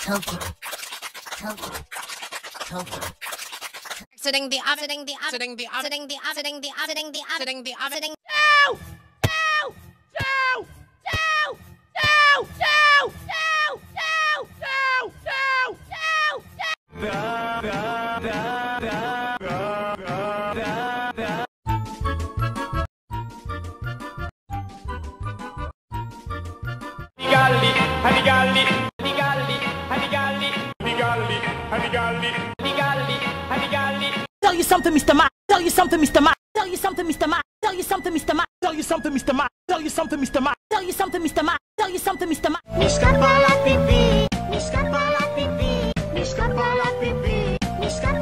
Token. Token. Token. Sitting the sitting the sitting the sitting the sitting the sitting the sitting the sitting No! No! No! No! No! No! No! No! No! No! No! galli, ai galli, ai galli, Tell you something, Mr. Ma. Tell you something, Mr. Ma. Tell you something, Mr. Ma. Tell you something, Mr. Ma. Tell you something, Mr. Ma. Tell you something, Mr. Ma. Tell you something, Mr. Ma. Tell you something, Mr. Ma. Me escapa la pipí. Me escapa la pipí. Me escapa la pipí. Me escapa